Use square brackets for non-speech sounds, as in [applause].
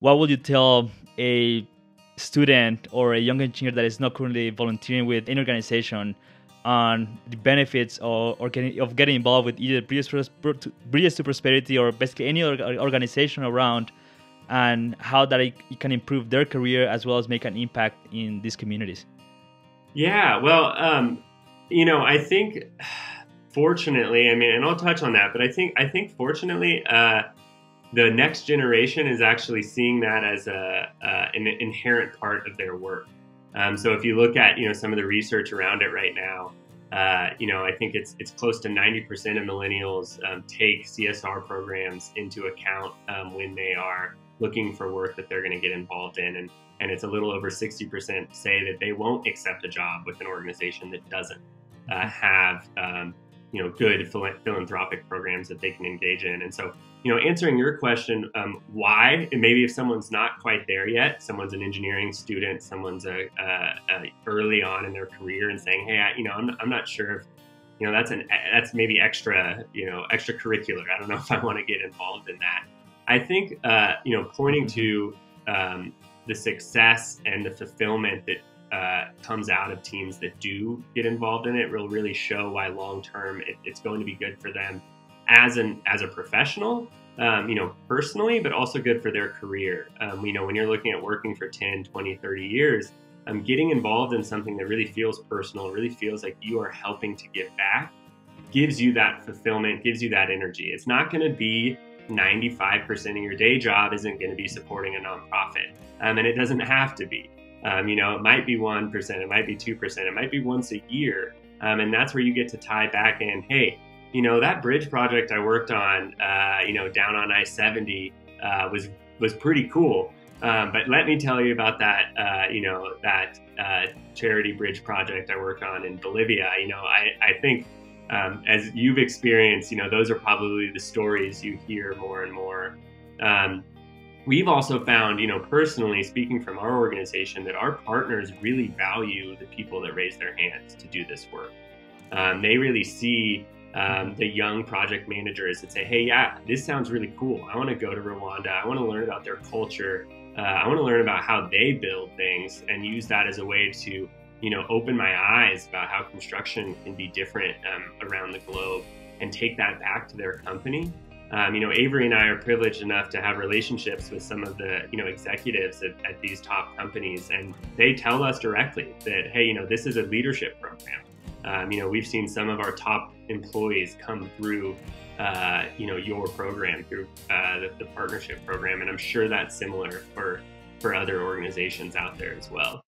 what would you tell a student or a young engineer that is not currently volunteering with an organization on the benefits of, or getting, of getting involved with either Bridges to Prosperity or basically any organization around and how that it, it, can improve their career as well as make an impact in these communities? Yeah, well, um, you know, I think [sighs] fortunately, I mean, and I'll touch on that, but I think I think fortunately, uh, the next generation is actually seeing that as a uh, an inherent part of their work. Um, so if you look at you know some of the research around it right now, uh, you know I think it's it's close to 90% of millennials um, take CSR programs into account um, when they are looking for work that they're going to get involved in, and and it's a little over 60% say that they won't accept a job with an organization that doesn't uh, have um, you know good philanthropic programs that they can engage in, and so you know, answering your question, um, why? And maybe if someone's not quite there yet, someone's an engineering student, someone's a, a, a early on in their career, and saying, "Hey, I, you know, I'm, I'm not sure if, you know, that's an that's maybe extra, you know, extracurricular. I don't know [laughs] if I want to get involved in that." I think, uh, you know, pointing to um, the success and the fulfillment that uh, comes out of teams that do get involved in it will really show why long term it, it's going to be good for them as an as a professional, um, you know, personally, but also good for their career. Um, you know, when you're looking at working for 10, 20, 30 years, um, getting involved in something that really feels personal, really feels like you are helping to give back, gives you that fulfillment, gives you that energy. It's not going to be 95% of your day job isn't going to be supporting a nonprofit, um, and it doesn't have to be. Um, you know, it might be 1%, it might be 2%, it might be once a year. Um, and that's where you get to tie back in, hey, you know that bridge project I worked on, uh, you know, down on I-70 uh, was was pretty cool. Um, but let me tell you about that, uh, you know, that uh, charity bridge project I worked on in Bolivia. You know, I, I think um, as you've experienced, you know, those are probably the stories you hear more and more. Um, we've also found, you know, personally speaking from our organization, that our partners really value the people that raise their hands to do this work. Um, they really see um, the young project managers that say, hey, yeah, this sounds really cool. I want to go to Rwanda. I want to learn about their culture. Uh, I want to learn about how they build things and use that as a way to, you know, open my eyes about how construction can be different um, around the globe and take that back to their company. Um, you know, Avery and I are privileged enough to have relationships with some of the, you know, executives at, at these top companies, and they tell us directly that, hey, you know, this is a leadership program. Um, you know, we've seen some of our top employees come through, uh, you know, your program through uh, the, the partnership program, and I'm sure that's similar for for other organizations out there as well.